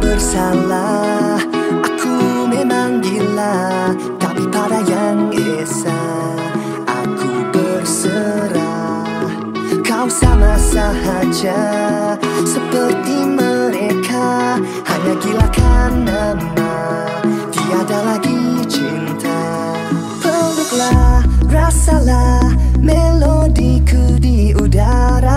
bersalah Aku memang gila Tapi pada yang esa Aku berserah. Kau sama sahaja Seperti mereka Hanya gila nama. Tiada lagi cinta. Peluklah, rasalah Melodiku di udara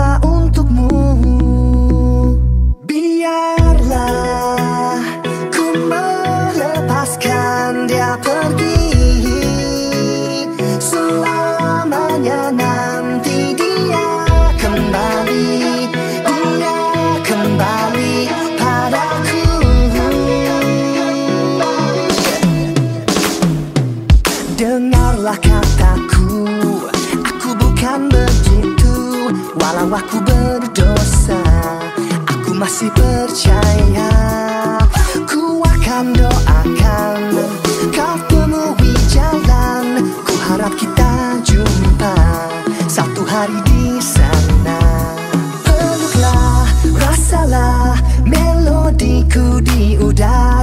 Walau aku berdosa Aku masih percaya. Ku akan doakan Kau temui jalan. Ku harap kita jumpa Satu hari di sana. Peluklah, rasalah Melodiku di udara.